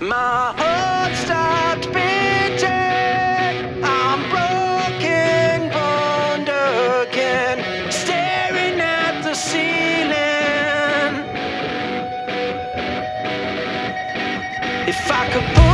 My heart stopped beating. I'm broken, bond again, staring at the ceiling. If I could.